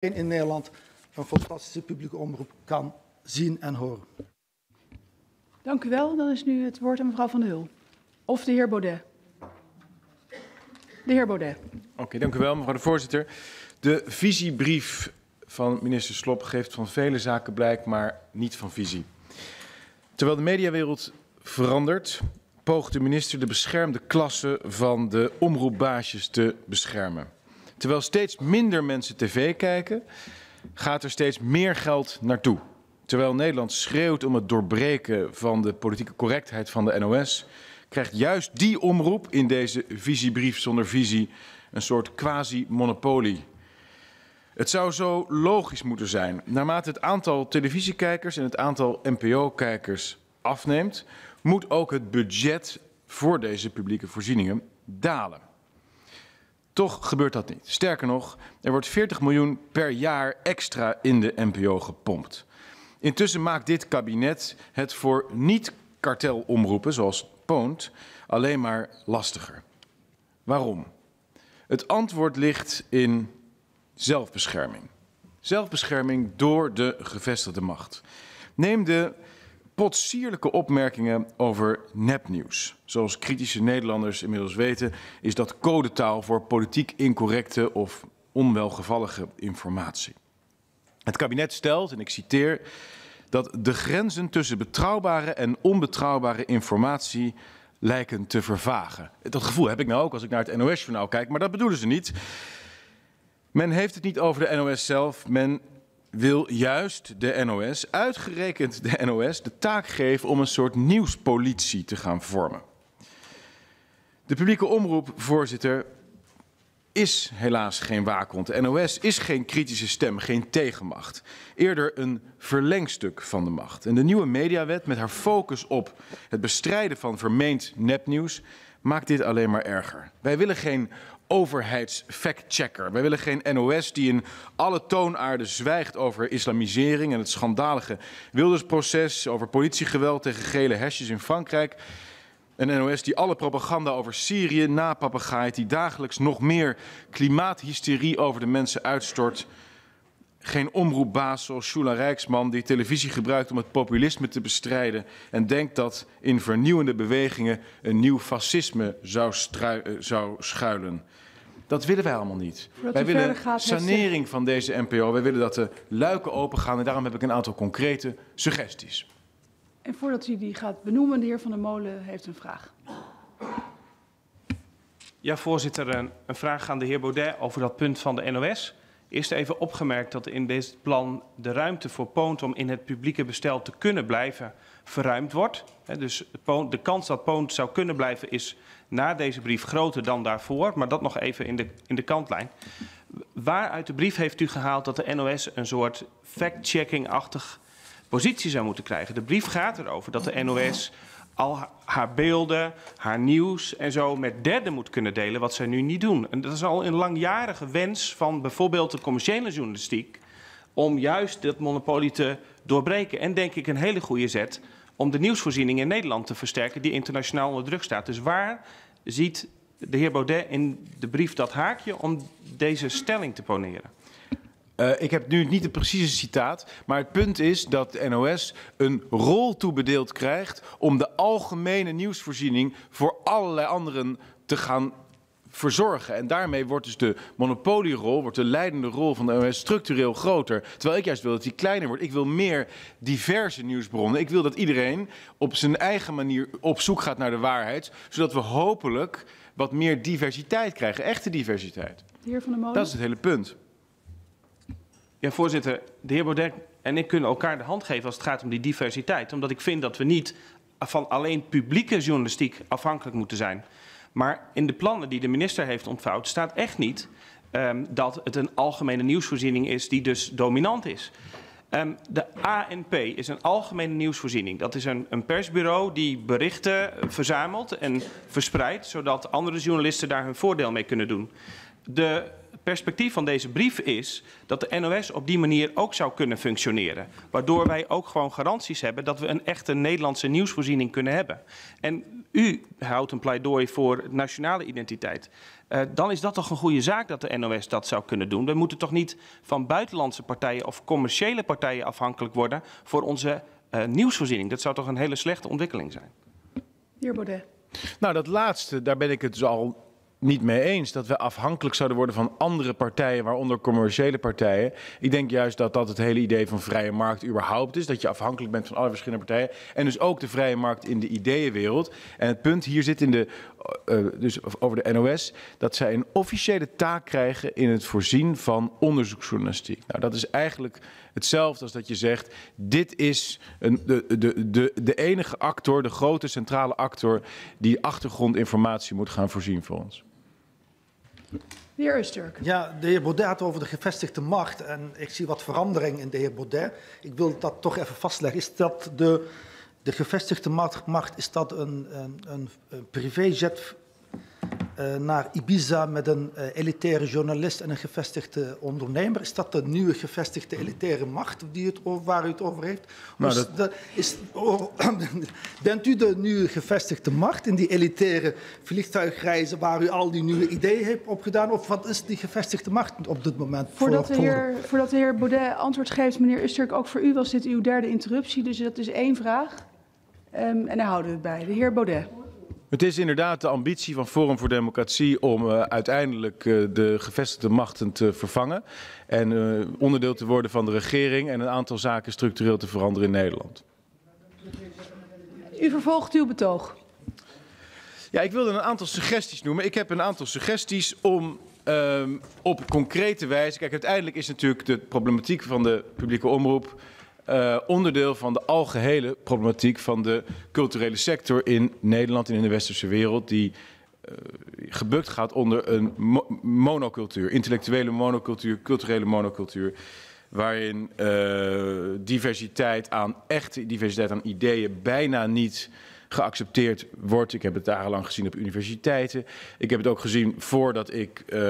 in Nederland een fantastische publieke omroep kan zien en horen. Dank u wel. Dan is nu het woord aan mevrouw Van der Hul. Of de heer Baudet. De heer Baudet. Oké, okay, dank u wel, mevrouw de voorzitter. De visiebrief van minister Slop geeft van vele zaken blijk, maar niet van visie. Terwijl de mediawereld verandert, poogt de minister de beschermde klasse van de omroepbaasjes te beschermen. Terwijl steeds minder mensen tv kijken, gaat er steeds meer geld naartoe. Terwijl Nederland schreeuwt om het doorbreken van de politieke correctheid van de NOS, krijgt juist die omroep in deze visiebrief zonder visie een soort quasi-monopolie. Het zou zo logisch moeten zijn. Naarmate het aantal televisiekijkers en het aantal NPO-kijkers afneemt, moet ook het budget voor deze publieke voorzieningen dalen. Toch gebeurt dat niet. Sterker nog, er wordt 40 miljoen per jaar extra in de NPO gepompt. Intussen maakt dit kabinet het voor niet-kartelomroepen, zoals Poont, alleen maar lastiger. Waarom? Het antwoord ligt in zelfbescherming. Zelfbescherming door de gevestigde macht. Neem de potsierlijke opmerkingen over nepnieuws. Zoals kritische Nederlanders inmiddels weten, is dat codetaal voor politiek incorrecte of onwelgevallige informatie. Het kabinet stelt, en ik citeer, dat de grenzen tussen betrouwbare en onbetrouwbare informatie lijken te vervagen. Dat gevoel heb ik nou ook als ik naar het NOS-journaal kijk, maar dat bedoelen ze niet. Men heeft het niet over de NOS zelf, men wil juist de NOS, uitgerekend de NOS, de taak geven om een soort nieuwspolitie te gaan vormen. De publieke omroep, voorzitter, is helaas geen waakhond. De NOS is geen kritische stem, geen tegenmacht. Eerder een verlengstuk van de macht. En de nieuwe mediawet met haar focus op het bestrijden van vermeend nepnieuws maakt dit alleen maar erger. Wij willen geen overheidsfactchecker. Wij willen geen NOS die in alle toonaarden zwijgt over islamisering en het schandalige Wildersproces, over politiegeweld tegen gele hesjes in Frankrijk. Een NOS die alle propaganda over Syrië napapegaait, die dagelijks nog meer klimaathysterie over de mensen uitstort. Geen omroepbaas zoals Shula Rijksman die televisie gebruikt om het populisme te bestrijden en denkt dat in vernieuwende bewegingen een nieuw fascisme zou, eh, zou schuilen. Dat willen wij allemaal niet. wij willen sanering van deze NPO. Wij willen dat de luiken open gaan en daarom heb ik een aantal concrete suggesties. En voordat u die gaat benoemen, de heer Van der Molen heeft een vraag. Ja, voorzitter, een, vraag aan de heer Baudet over dat punt van de NOS. Eerst even opgemerkt dat in dit plan de ruimte voor Poont om in het publieke bestel te kunnen blijven verruimd wordt. Dus de kans dat Poont zou kunnen blijven is na deze brief groter dan daarvoor. Maar dat nog even in de, in de kantlijn. Waar uit de brief heeft u gehaald dat de NOS een soort fact-checking-achtig positie zou moeten krijgen? De brief gaat erover dat de NOS al haar beelden, haar nieuws en zo met derden moet kunnen delen, wat zij nu niet doen. En dat is al een langjarige wens van bijvoorbeeld de commerciële journalistiek om juist dat monopolie te doorbreken. En denk ik een hele goede zet om de nieuwsvoorziening in Nederland te versterken die internationaal onder druk staat. Dus waar ziet de heer Baudet in de brief dat haakje om deze stelling te poneren? Uh, ik heb nu niet het precieze citaat, maar het punt is dat de NOS een rol toebedeeld krijgt om de algemene nieuwsvoorziening voor allerlei anderen te gaan verzorgen. En daarmee wordt dus de monopolierol, wordt de leidende rol van de NOS structureel groter. Terwijl ik juist wil dat die kleiner wordt. Ik wil meer diverse nieuwsbronnen. Ik wil dat iedereen op zijn eigen manier op zoek gaat naar de waarheid. Zodat we hopelijk wat meer diversiteit krijgen. Echte diversiteit. De heer Van der Molen. Dat is het hele punt. Ja, voorzitter. De heer Baudet en ik kunnen elkaar de hand geven als het gaat om die diversiteit. Omdat ik vind dat we niet van alleen publieke journalistiek afhankelijk moeten zijn. Maar in de plannen die de minister heeft ontvouwd staat echt niet um, dat het een algemene nieuwsvoorziening is die dus dominant is. Um, de ANP is een algemene nieuwsvoorziening. Dat is een, een, persbureau die berichten verzamelt en verspreidt, zodat andere journalisten daar hun voordeel mee kunnen doen. De perspectief van deze brief is dat de NOS op die manier ook zou kunnen functioneren. Waardoor wij ook gewoon garanties hebben dat we een echte Nederlandse nieuwsvoorziening kunnen hebben. En u houdt een pleidooi voor nationale identiteit. Uh, dan is dat toch een goede zaak dat de NOS dat zou kunnen doen. We moeten toch niet van buitenlandse partijen of commerciële partijen afhankelijk worden voor onze uh, nieuwsvoorziening. Dat zou toch een hele slechte ontwikkeling zijn. Heer Baudet. Nou, dat laatste, daar ben ik het dus al niet mee eens dat we afhankelijk zouden worden van andere partijen, waaronder commerciële partijen. Ik denk juist dat dat het hele idee van vrije markt überhaupt is. Dat je afhankelijk bent van alle verschillende partijen. En dus ook de vrije markt in de ideeënwereld. En het punt hier zit in de, uh, dus over de NOS, dat zij een officiële taak krijgen in het voorzien van onderzoeksjournalistiek. Nou, dat is eigenlijk hetzelfde als dat je zegt: dit is een, de, de, de, de enige actor, de grote centrale actor, die achtergrondinformatie moet gaan voorzien voor ons. De heer. Ja, de heer Baudet had over de gevestigde macht. En ik zie wat verandering in de heer Baudet. Ik wil dat toch even vastleggen. Is dat de, de gevestigde macht, is dat een, een, een, naar Ibiza met een uh, elitaire journalist en een gevestigde ondernemer. Is dat de nieuwe gevestigde elitaire macht die het, waar u het over heeft? Nou, dat... de, is, oh, bent u de nieuwe gevestigde macht in die elitaire vliegtuigreizen waar u al die nieuwe ideeën heeft opgedaan? Of wat is die gevestigde macht op dit moment? Voordat, voor, de, heer, voor... voordat de heer Baudet antwoord geeft, meneer Usturk, ook voor u was dit uw derde interruptie. Dus dat is één vraag. Um, en daar houden we het bij. De heer Baudet. Het is inderdaad de ambitie van Forum voor Democratie om uh, uiteindelijk uh, de gevestigde machten te vervangen. En uh, onderdeel te worden van de regering en een aantal zaken structureel te veranderen in Nederland. U vervolgt uw betoog. Ja, ik wilde een aantal suggesties noemen. Ik heb een aantal suggesties om um, op concrete wijze. Kijk, uiteindelijk is natuurlijk de problematiek van de publieke omroep uh, onderdeel van de algehele problematiek van de culturele sector in Nederland en in de westerse wereld, die uh, gebukt gaat onder een mo monocultuur, intellectuele monocultuur, culturele monocultuur, waarin uh, diversiteit aan echte diversiteit aan ideeën bijna niet geaccepteerd wordt. Ik heb het dagenlang gezien op universiteiten. Ik heb het ook gezien voordat ik uh,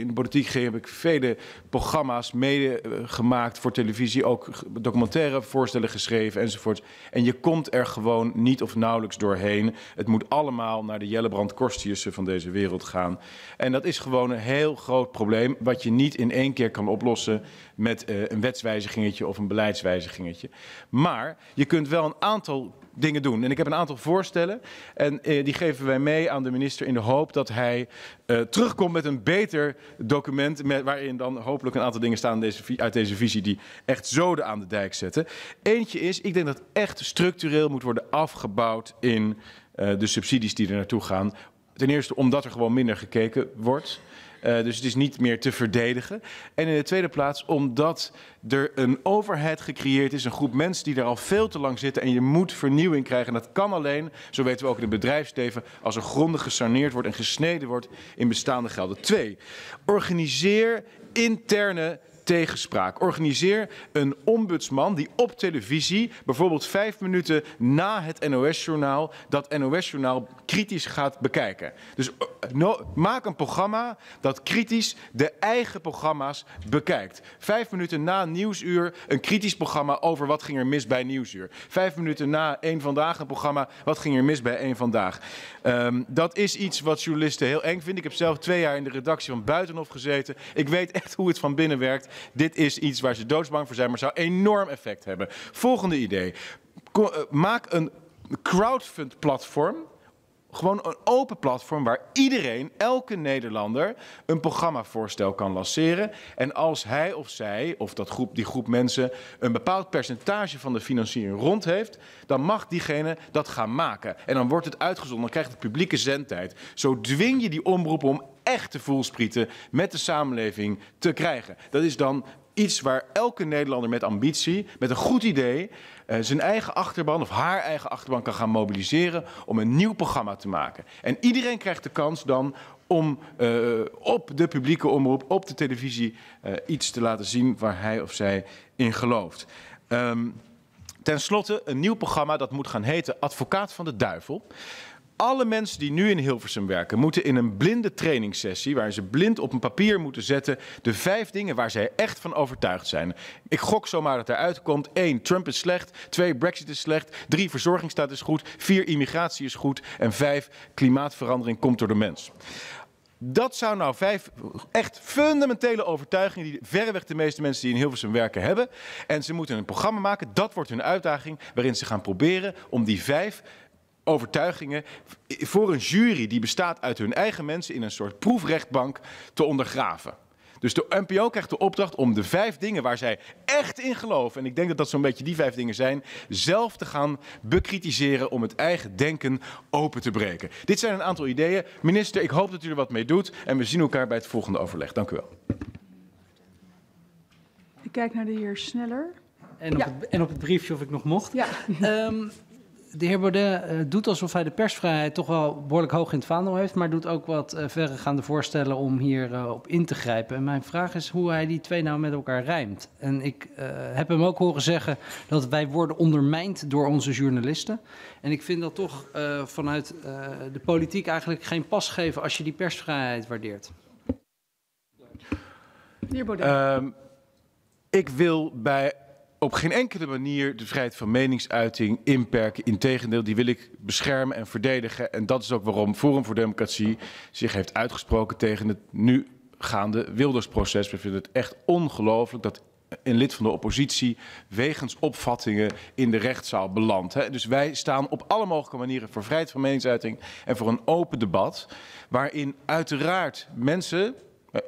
in de politiek ging. Heb ik vele programma's meegemaakt voor televisie. Ook documentaire voorstellen geschreven enzovoort. En je komt er gewoon niet of nauwelijks doorheen. Het moet allemaal naar de Jellebrand Korstiussen van deze wereld gaan. En dat is gewoon een heel groot probleem. Wat je niet in één keer kan oplossen met uh, een wetswijzigingetje of een beleidswijzigingetje. Maar je kunt wel een aantal dingen doen. En ik heb een aantal voorstellen en eh, die geven wij mee aan de minister in de hoop dat hij uh, terugkomt met een beter document waarin dan hopelijk een aantal dingen staan deze, uit deze visie die echt zoden aan de dijk zetten. Eentje is, ik denk dat echt structureel moet worden afgebouwd in uh, de subsidies die er naartoe gaan. Ten eerste omdat er gewoon minder gekeken wordt. Uh, dus het is niet meer te verdedigen. En in de tweede plaats omdat er een overheid gecreëerd is, een groep mensen die daar al veel te lang zitten. En je moet vernieuwing krijgen. En dat kan alleen, zo weten we ook in het bedrijfsleven, als er grondig gesaneerd wordt en gesneden wordt in bestaande gelden. Twee, organiseer interne tegenspraak. Organiseer een ombudsman die op televisie, bijvoorbeeld vijf minuten na het NOS-journaal, dat NOS-journaal kritisch gaat bekijken. Dus no, maak een programma dat kritisch de eigen programma's bekijkt. Vijf minuten na Nieuwsuur een kritisch programma over wat ging er mis bij Nieuwsuur. Vijf minuten na één Vandaag een programma wat ging er mis bij één Vandaag. Um, dat is iets wat journalisten heel eng vinden. Ik heb zelf twee jaar in de redactie van Buitenhof gezeten. Ik weet echt hoe het van binnen werkt. Dit is iets waar ze doodsbang voor zijn, maar zou enorm effect hebben. Volgende idee. Eh, maak een crowdfund platform gewoon een open platform waar iedereen, elke Nederlander, een programmavoorstel kan lanceren. En als hij of zij, of dat groep, die groep mensen, een bepaald percentage van de financiering rond heeft, dan mag diegene dat gaan maken. En dan wordt het uitgezonden, dan krijgt het publieke zendtijd. Zo dwing je die omroep om echte voelsprieten met de samenleving te krijgen. Dat is dan iets waar elke Nederlander met ambitie, met een goed idee, uh, zijn eigen achterban of haar eigen achterban kan gaan mobiliseren om een nieuw programma te maken. En iedereen krijgt de kans dan om uh, op de publieke omroep, op de televisie, uh, iets te laten zien waar hij of zij in gelooft. Um, ten slotte een nieuw programma dat moet gaan heten Advocaat van de Duivel. Alle mensen die nu in Hilversum werken, moeten in een blinde trainingssessie, waar ze blind op een papier moeten zetten, de vijf dingen waar zij echt van overtuigd zijn. Ik gok zomaar dat eruit komt. 1. Trump is slecht. 2. Brexit is slecht. 3. Verzorgingsstaat is goed. 4. Immigratie is goed. En 5. Klimaatverandering komt door de mens. Dat zou nou vijf echt fundamentele overtuigingen die verreweg de meeste mensen die in Hilversum werken hebben. En ze moeten een programma maken, dat wordt hun uitdaging, waarin ze gaan proberen om die vijf overtuigingen voor een jury die bestaat uit hun eigen mensen in een soort proefrechtbank te ondergraven. Dus de NPO krijgt de opdracht om de vijf dingen waar zij echt in geloven, en ik denk dat dat zo'n beetje die vijf dingen zijn, zelf te gaan bekritiseren om het eigen denken open te breken. Dit zijn een aantal ideeën. Minister, ik hoop dat u er wat mee doet en we zien elkaar bij het volgende overleg. Dank u wel. Ik kijk naar de heer Sneller. En op, Ja. het, en op het briefje of ik nog mocht. Ja, Ehm, de heer Baudet eh, doet alsof hij de persvrijheid toch wel behoorlijk hoog in het vaandel heeft, maar doet ook wat eh, verregaande voorstellen om hierop op in te grijpen. En mijn vraag is hoe hij die twee nou met elkaar rijmt. En ik eh, heb hem ook horen zeggen dat wij worden ondermijnd door onze journalisten. En ik vind dat toch eh, vanuit eh, de politiek eigenlijk geen pas geven als je die persvrijheid waardeert. de heer Baudet. Ehm, ik wil bij op geen enkele manier de vrijheid van meningsuiting inperken. Integendeel, die wil ik beschermen en verdedigen. En dat is ook waarom Forum voor Democratie zich heeft uitgesproken tegen het nu gaande Wildersproces. We vinden het echt ongelooflijk dat een lid van de oppositie wegens opvattingen in de rechtszaal belandt. Dus wij staan op alle mogelijke manieren voor vrijheid van meningsuiting en voor een open debat. Waarin uiteraard mensen,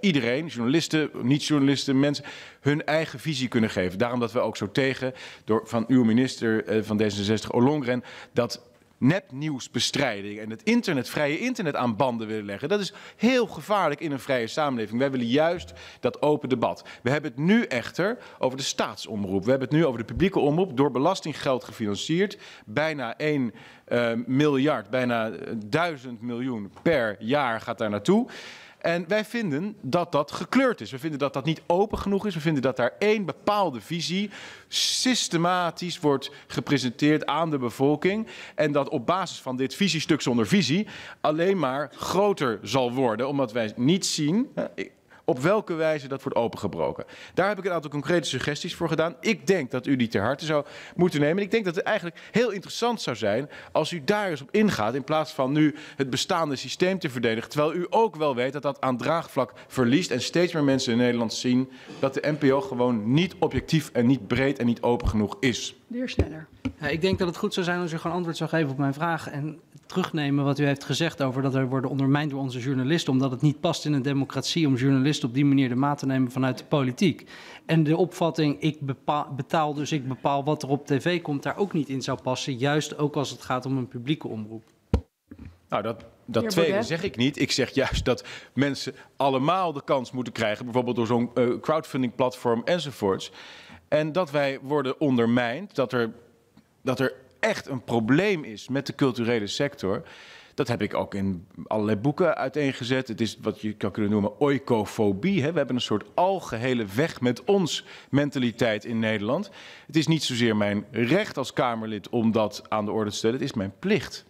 iedereen, journalisten, niet-journalisten, mensen, hun eigen visie kunnen geven. Daarom dat we ook zo tegen, door, van uw minister eh, van D66, Ollongren, dat nepnieuwsbestrijding en het internet, vrije internet aan banden willen leggen. Dat is heel gevaarlijk in een vrije samenleving. Wij willen juist dat open debat. We hebben het nu echter over de staatsomroep. We hebben het nu over de publieke omroep, door belastinggeld gefinancierd. Bijna 1 eh, miljard, bijna eh, 1000 miljoen per jaar gaat daar naartoe. En wij vinden dat dat gekleurd is. We vinden dat dat niet open genoeg is. We vinden dat daar één bepaalde visie systematisch wordt gepresenteerd aan de bevolking. En dat op basis van dit visiestuk zonder visie alleen maar groter zal worden. Omdat wij niet zien. Op welke wijze dat wordt opengebroken. Daar heb ik een aantal concrete suggesties voor gedaan. Ik denk dat u die ter harte zou moeten nemen. En ik denk dat het eigenlijk heel interessant zou zijn als u daar eens op ingaat. In plaats van nu het bestaande systeem te verdedigen. Terwijl u ook wel weet dat dat aan draagvlak verliest. En steeds meer mensen in Nederland zien dat de NPO gewoon niet objectief en niet breed en niet open genoeg is. De heer Sneller. Ja, ik denk dat het goed zou zijn als u gewoon antwoord zou geven op mijn vraag. En terugnemen wat u heeft gezegd over dat we worden ondermijnd door onze journalisten. Omdat het niet past in een democratie om journalisten op die manier de maat te nemen vanuit de politiek. En de opvatting, ik bepaal, betaal dus ik bepaal wat er op tv komt, daar ook niet in zou passen. Juist ook als het gaat om een publieke omroep. Nou, dat, dat tweede zeg ik niet. Ik zeg juist dat mensen allemaal de kans moeten krijgen, bijvoorbeeld door zo'n eh, crowdfunding-platform enzovoorts. En dat wij worden ondermijnd, dat er, dat er echt een probleem is met de culturele sector. Dat heb ik ook in allerlei boeken uiteengezet. Het is wat je kan kunnen noemen oikofobie. Hè? We hebben een soort algehele weg met ons mentaliteit in Nederland. Het is niet zozeer mijn recht als Kamerlid om dat aan de orde te stellen. Het is mijn plicht.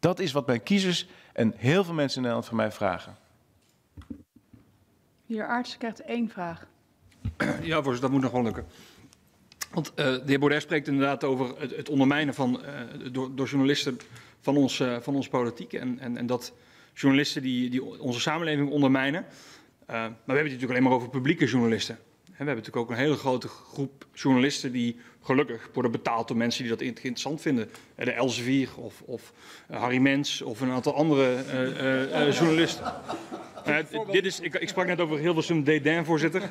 Dat is wat mijn kiezers en heel veel mensen in Nederland van mij vragen. De heer Aarts krijgt één vraag. Ja, voorzitter, dat moet nog wel lukken. Want eh, de heer Baudet spreekt inderdaad over het, het ondermijnen van, eh, door, door journalisten van, ons, eh, van onze politiek. En, en, en dat journalisten die, die onze samenleving ondermijnen. Eh, maar we hebben het natuurlijk alleen maar over publieke journalisten. En we hebben natuurlijk ook een hele grote groep journalisten die gelukkig worden betaald door mensen die dat interessant vinden. Eh, De Elsevier of, of eh, Harry Mens of een aantal andere eh, journalisten. Dit is, ik, ik sprak net over Hilversum Dédain, voorzitter.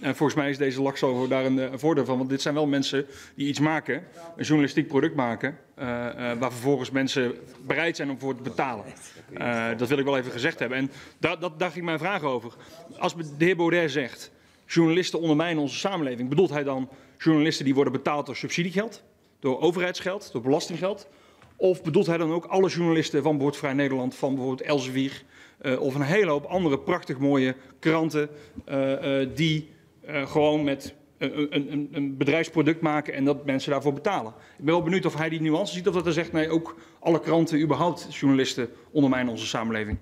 En volgens mij is deze Laxover daar een, voordeel van. Want dit zijn wel mensen die iets maken, een journalistiek product maken, waar vervolgens mensen bereid zijn om voor te betalen. Dat wil ik wel even gezegd hebben. En daar, dat, daar ging mijn vraag over. Als de heer Baudet zegt, journalisten ondermijnen onze samenleving, bedoelt hij dan journalisten die worden betaald door subsidiegeld, door overheidsgeld, door belastinggeld? Of bedoelt hij dan ook alle journalisten van bijvoorbeeld Vrij Nederland, van bijvoorbeeld Elsevier, eh, of een hele hoop andere prachtig mooie kranten eh, eh, die gewoon met een, een, een bedrijfsproduct maken en dat mensen daarvoor betalen. Ik ben wel benieuwd of hij die nuance ziet of dat hij zegt, nee, ook alle kranten, überhaupt journalisten ondermijnen onze samenleving.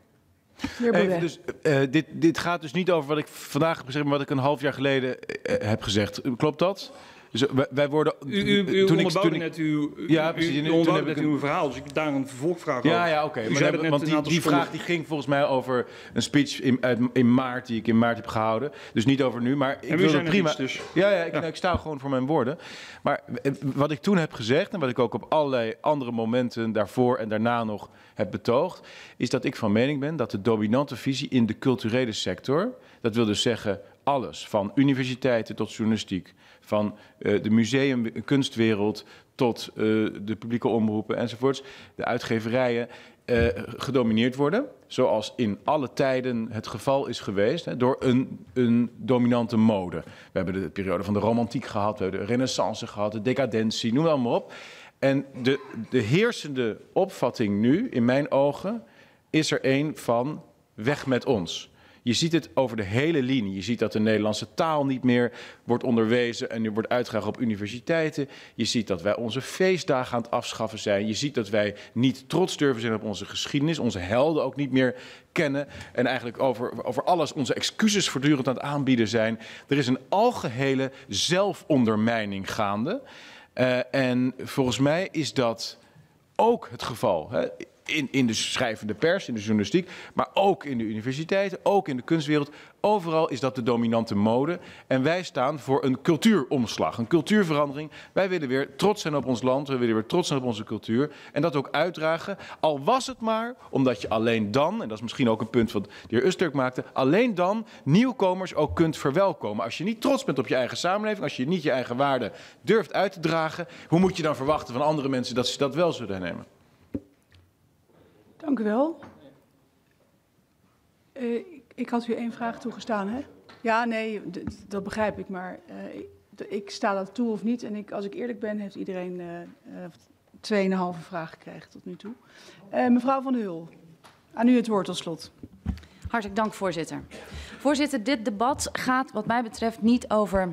Even dus, eh, dit, dit gaat dus niet over wat ik vandaag heb gezegd, maar wat ik een half jaar geleden eh, heb gezegd. Klopt dat? Dus wij, wij worden. U, u, u toen ik- toen ik- net uw, u, Ja, u- precies. u toen onderbouwde net een- uw verhaal, dus ik heb daar een vervolgvraag Ja, over. ja, oké. U net Want die, die seconden. vraag die ging volgens mij over een speech in, in maart die ik in maart heb gehouden. Dus niet over nu, maar ik En u wil prima. iets, dus. Ja, ja, ik, Ja. nou, ik sta gewoon voor mijn woorden. Maar eh, wat ik toen heb gezegd en wat ik ook op allerlei andere momenten daarvoor en daarna nog heb betoogd, is dat ik van mening ben dat de dominante visie in de culturele sector, dat wil dus zeggen alles, van universiteiten tot journalistiek, van eh, de museum, kunstwereld tot eh, de publieke omroepen enzovoorts, de uitgeverijen, eh, gedomineerd worden. Zoals in alle tijden het geval is geweest, hè, door een, een dominante mode. We hebben de periode van de romantiek gehad, we hebben de renaissance gehad, de decadentie, noem het allemaal op. En de, de heersende opvatting nu, in mijn ogen, is er een van weg met ons. Je ziet het over de hele linie. Je ziet dat de Nederlandse taal niet meer wordt onderwezen en nu wordt uitgegaan op universiteiten. Je ziet dat wij onze feestdagen aan het afschaffen zijn. Je ziet dat wij niet trots durven zijn op onze geschiedenis, onze helden ook niet meer kennen en eigenlijk over, over alles onze excuses voortdurend aan het aanbieden zijn. Er is een algehele zelfondermijning gaande. Eh, en volgens mij is dat ook het geval. Hè? In, in de schrijvende pers, in de journalistiek, maar ook in de universiteiten, ook in de kunstwereld. Overal is dat de dominante mode. En wij staan voor een cultuuromslag, een cultuurverandering. Wij willen weer trots zijn op ons land, we willen weer trots zijn op onze cultuur. En dat ook uitdragen. Al was het maar omdat je alleen dan, en dat is misschien ook een punt wat de heer Usturk maakte, alleen dan nieuwkomers ook kunt verwelkomen. Als je niet trots bent op je eigen samenleving, als je niet je eigen waarden durft uit te dragen, hoe moet je dan verwachten van andere mensen dat ze dat wel zullen nemen? Dank u wel. Eh, ik, ik had u één vraag toegestaan, hè? Ja, nee, dat begrijp ik, maar eh, ik, sta dat toe of niet. En ik, als ik eerlijk ben, heeft iedereen eh eh, tweeënhalve vraag gekregen tot nu toe. Eh, mevrouw Van der Hul, aan u het woord tot slot. Hartelijk dank, voorzitter. Voorzitter, dit debat gaat wat mij betreft niet over